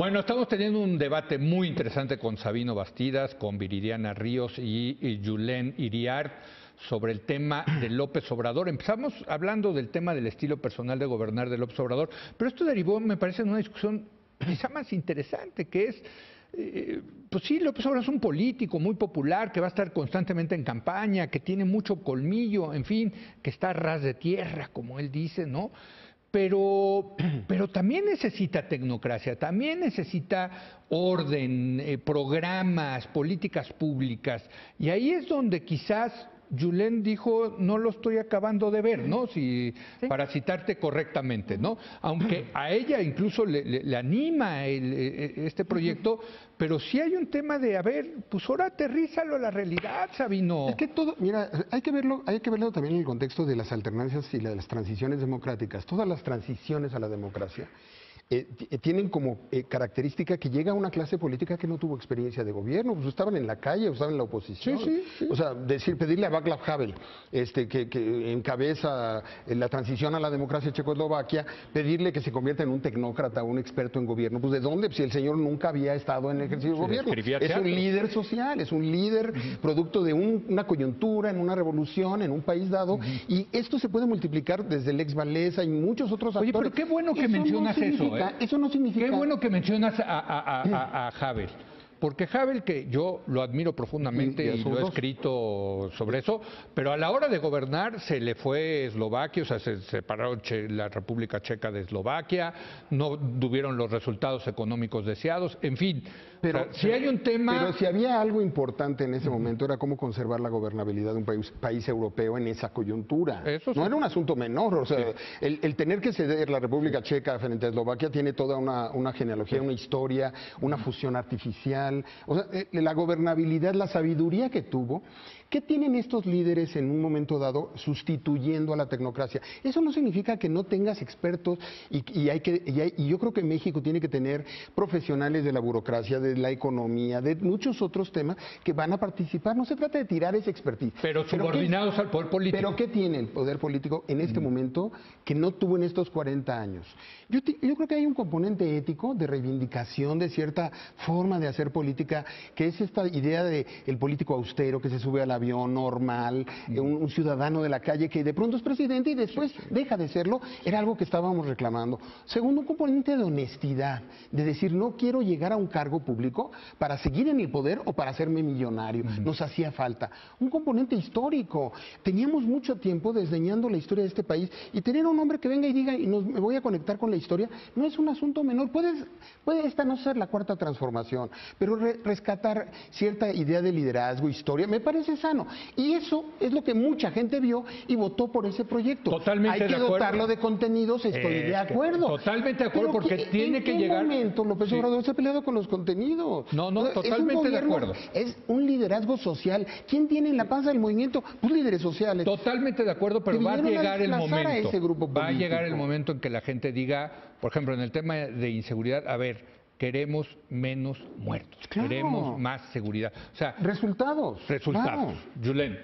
Bueno, estamos teniendo un debate muy interesante con Sabino Bastidas, con Viridiana Ríos y, y Julen Iriart sobre el tema de López Obrador. Empezamos hablando del tema del estilo personal de gobernar de López Obrador, pero esto derivó, me parece, en una discusión quizá más interesante, que es, eh, pues sí, López Obrador es un político muy popular, que va a estar constantemente en campaña, que tiene mucho colmillo, en fin, que está a ras de tierra, como él dice, ¿no? Pero, pero también necesita tecnocracia, también necesita orden, eh, programas, políticas públicas. Y ahí es donde quizás Julen dijo, no lo estoy acabando de ver, ¿no? Si, Para citarte correctamente, ¿no? Aunque a ella incluso le, anima el, e, este proyecto, pero sí hay un tema de, a ver, pues ahora aterrízalo a la realidad, Sabino. Es que todo, mira, hay que verlo, hay que verlo también en el contexto de las alternancias y las transiciones democráticas. Todas las transiciones a la democracia eh, eh, tienen como eh, característica que llega una clase política que no tuvo experiencia de gobierno, pues estaban en la calle, estaban en la oposición. O sea, decir, pedirle a Václav Havel, este, que, que encabeza la transición a la democracia checoslovaquia, pedirle que se convierta en un tecnócrata, un experto en gobierno. Pues ¿de dónde? Si el señor nunca había estado en el ejercicio de gobierno. Es un líder social, es un líder producto de una coyuntura, en una revolución, en un país dado. Y esto se puede multiplicar desde el ex Valesa y muchos otros actores. Oye, pero qué bueno que mencionas eso. ¿eh? Eso no significa... Qué bueno que mencionas a, a, a, Havel. Porque Havel, que yo lo admiro profundamente y, lo he escrito sobre eso, pero a la hora de gobernar se le fue Eslovaquia, o sea, se separó la República Checa de Eslovaquia, no tuvieron los resultados económicos deseados, en fin. Pero si hay un tema... Pero si había algo importante en ese momento era cómo conservar la gobernabilidad de un país, europeo en esa coyuntura. Eso No era un asunto menor, o sea, el, tener que ceder la República Checa frente a Eslovaquia tiene toda una, una genealogía, una historia, una fusión artificial o sea, eh, la gobernabilidad, la sabiduría que tuvo, ¿qué tienen estos líderes en un momento dado sustituyendo a la tecnocracia? Eso no significa que no tengas expertos y, hay que, y, yo creo que México tiene que tener profesionales de la burocracia, de la economía, de muchos otros temas que van a participar. No se trata de tirar ese expertise. Pero subordinados al poder político. Pero ¿qué tiene el poder político en este momento que no tuvo en estos 40 años? Yo, yo creo que hay un componente ético de reivindicación de cierta forma de hacer política política, que es esta idea de el político austero que se sube al avión normal, eh, un, ciudadano de la calle que de pronto es presidente y después deja de serlo, era algo que estábamos reclamando. Segundo, un componente de honestidad, de decir no quiero llegar a un cargo público para seguir en el poder o para hacerme millonario. Nos hacía falta. Un componente histórico. Teníamos mucho tiempo desdeñando la historia de este país y tener un hombre que venga y diga y nos, me voy a conectar con la historia no es un asunto menor. Puede, puede esta no ser la cuarta transformación, pero rescatar cierta idea de liderazgo, historia, me parece sano. Y eso es lo que mucha gente vio y votó por ese proyecto. Totalmente Hay que dotarlo de contenidos, estoy de acuerdo. Totalmente de acuerdo, porque tiene que llegar. ¿En qué momento López Obrador se ha peleado con los contenidos? No, no, totalmente de acuerdo. Es un liderazgo social. ¿Quién tiene en la panza del movimiento? Pues líderes sociales. Totalmente de acuerdo, pero va a llegar el momento. va a llegar el momento en que la gente diga, por ejemplo, en el tema de inseguridad, a ver, queremos menos muertos, queremos más seguridad. O sea, resultados. Resultados. Julen.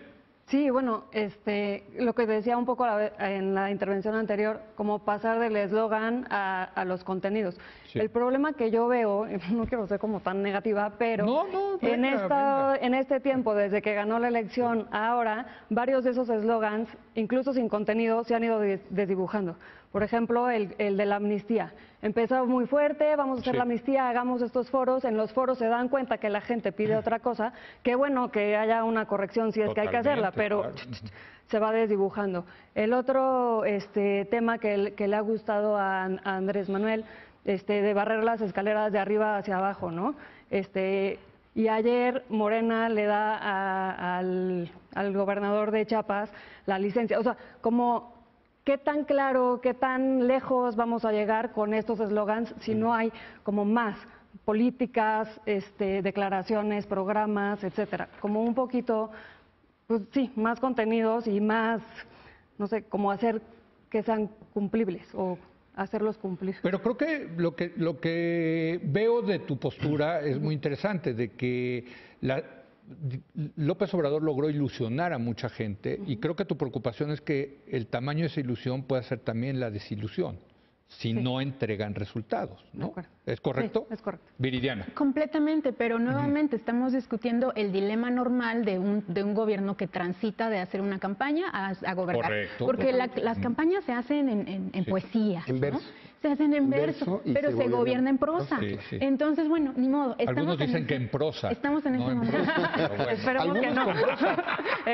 Sí, bueno, este, lo que decía un poco en la intervención anterior, como pasar del eslogan a, los contenidos. El problema que yo veo, no quiero ser como tan negativa, pero en, esta, en este tiempo, desde que ganó la elección ahora, varios de esos eslogans, incluso sin contenido, se han ido desdibujando. Por ejemplo, el, el de la amnistía. Empezó muy fuerte, vamos a hacer la amnistía, hagamos estos foros. En los foros se dan cuenta que la gente pide otra cosa. Qué bueno que haya una corrección si es que hay que hacerla, pero se va desdibujando. El otro este, tema que, que le ha gustado a, Andrés Manuel, este, de barrer las escaleras de arriba hacia abajo, ¿no? Este, y ayer Morena le da al, al, gobernador de Chiapas la licencia. O sea, como ¿Qué tan claro, qué tan lejos vamos a llegar con estos eslogans si no hay como más políticas, este, declaraciones, programas, etcétera? Como un poquito, pues sí, más contenidos y más, no sé, como hacer que sean cumplibles o hacerlos cumplir. Pero creo que lo que lo que veo de tu postura es muy interesante, de que la, López Obrador logró ilusionar a mucha gente y creo que tu preocupación es que el tamaño de esa ilusión pueda ser también la desilusión. Si no entregan resultados, ¿no? ¿Es correcto? Sí, es correcto. Viridiana. Completamente, pero nuevamente estamos discutiendo el dilema normal de un, de un gobierno que transita de hacer una campaña a, a gobernar. Correcto. Porque la- las campañas se hacen en, en- en poesía. En ¿no? verso. Se hacen en verso, pero se se, gobierna gobierna en prosa. Sí, sí. Entonces, bueno, ni modo. estamos Algunos en dicen que en prosa. Estamos en no ese en momento. bueno. Esperemos que no.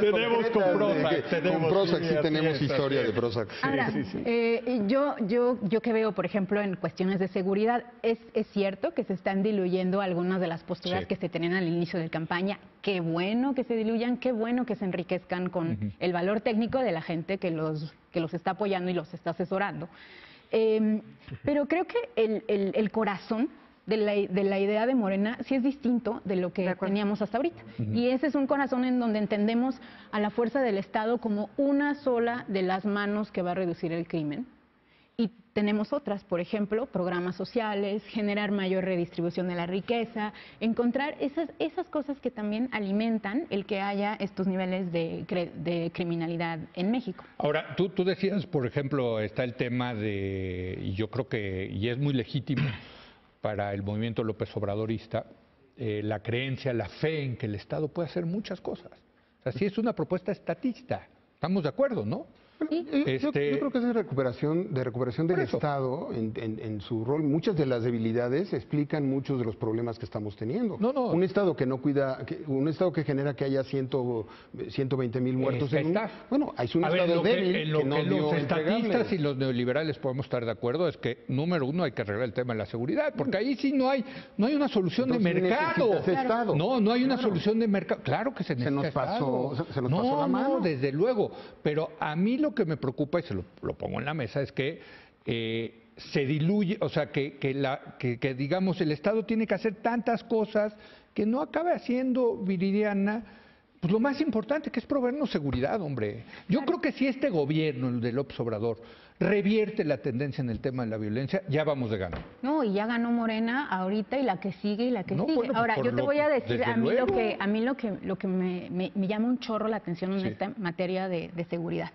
Tenemos con prosa, tenemos, Con prosa, sí, tenemos historia de prosa. Ahora, eh, yo, yo, yo que veo, por ejemplo, en cuestiones de seguridad, es, es cierto que se están diluyendo algunas de las posturas Sí. que se tenían al inicio de campaña. Qué bueno que se diluyan, qué bueno que se enriquezcan con el valor técnico de la gente que los, que los está apoyando y los está asesorando. Eh, pero creo que el, el- el corazón de la, de la idea de Morena sí es distinto de lo que De teníamos hasta ahorita. Y ese es un corazón en donde entendemos a la fuerza del Estado como una sola de las manos que va a reducir el crimen. Y tenemos otras, por ejemplo, programas sociales, generar mayor redistribución de la riqueza, encontrar esas, esas cosas que también alimentan el que haya estos niveles de, de criminalidad en México. Ahora, tú, tú decías, por ejemplo, está el tema de, y yo creo que, y es muy legítimo para el movimiento López Obradorista, eh, la creencia, la fe en que el Estado puede hacer muchas cosas. O sea, sí es una propuesta estatista. Estamos de acuerdo, ¿no? Sí. Eh, yo- Este- Yo, creo que es de recuperación, de recuperación del. Estado en, en- en su rol. Muchas de las debilidades explican muchos de los problemas que estamos teniendo. No, no. Un Estado que no cuida, que- un Estado que genera que haya ciento, 120 mil muertos Es que en un- está. Bueno, es un A ver, Estado que- débil en lo que no que los estatistas y los neoliberales podemos estar de acuerdo es que, número uno, hay que arreglar el tema de la seguridad, porque ahí sí no hay, no hay una solución de Entonces, mercado. necesitas Estado. No, no hay una Claro. solución de mercado. Claro que se necesita nos pasó- se- se nos no, pasó la mano. No, desde luego. Pero a mí lo que me preocupa, y se lo, lo pongo en la mesa, es que eh, se diluye, o sea, que, que la, que, que, digamos el Estado tiene que hacer tantas cosas que no acabe haciendo Viridiana. Pues lo más importante que es proveernos seguridad, hombre. Yo creo que si este gobierno, el de López Obrador, revierte la tendencia en el tema de la violencia, ya vamos de gano. No, y ya ganó Morena ahorita y la que sigue y la que No, sigue. bueno, Ahora, yo te lo voy a decir, a mí lo que, a mí lo que, lo que me, me- me llama un chorro la atención en Sí. esta materia de, de seguridad,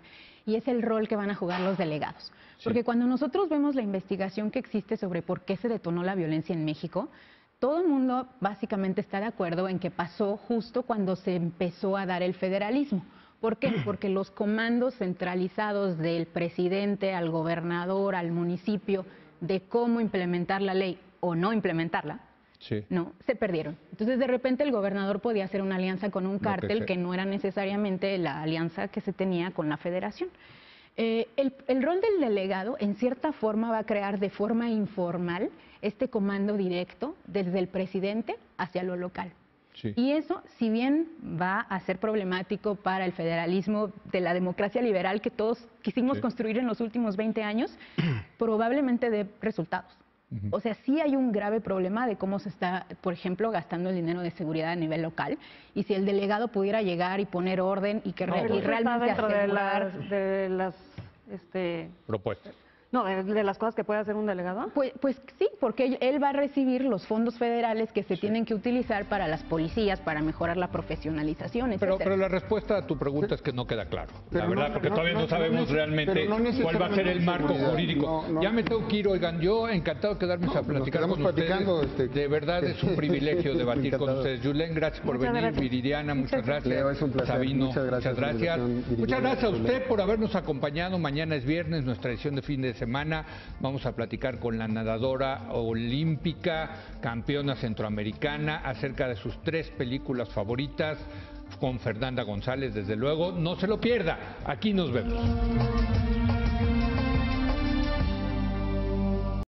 y es el rol que van a jugar los delegados. Porque cuando nosotros vemos la investigación que existe sobre por qué se detonó la violencia en México, todo el mundo básicamente está de acuerdo en que pasó justo cuando se empezó a dar el federalismo. ¿Por qué? Porque los comandos centralizados del presidente al gobernador, al municipio, de cómo implementar la ley o no implementarla, Sí. no, se perdieron. Entonces, de repente, el gobernador podía hacer una alianza con un cártel que, no era necesariamente la alianza que se tenía con la federación. Eh, el, el rol del delegado, en cierta forma, va a crear de forma informal este comando directo desde el presidente hacia lo local. Sí. Y eso, si bien va a ser problemático para el federalismo de la democracia liberal que todos quisimos Sí. construir en los últimos 20 años, probablemente dé resultados. O sea, sí hay un grave problema de cómo se está, por ejemplo, gastando el dinero de seguridad a nivel local. Y si el delegado pudiera llegar y poner orden y que No, re- pues- y está realmente dentro de asegurar- las, de las este, Propuestas. No, de, de las cosas que puede hacer un delegado. Pues, pues sí, porque él, va a recibir los fondos federales que se tienen que utilizar para las policías, para mejorar la profesionalización, Pero, pero la respuesta a tu pregunta es que no queda claro. Pero la verdad, no, porque no, todavía no, no, sabemos no, realmente cuál va a ser el marco jurídico. No, no. Ya me tengo que ir, oigan, yo encantado de quedarme a platicar con ustedes. platicando, este, de verdad es un privilegio debatir con ustedes. Julen, gracias por Muchas venir. gracias. Viridiana, muchas Muchas gracias. Leo, es un placer. Sabino, Muchas gracias la gracias. Muchas gracias a usted por habernos acompañado. Mañana es viernes, nuestra edición de fin de semana. Vamos a platicar con la nadadora olímpica, campeona centroamericana, acerca de sus tres películas favoritas con Fernanda González, desde luego. No se lo pierda. Aquí nos vemos.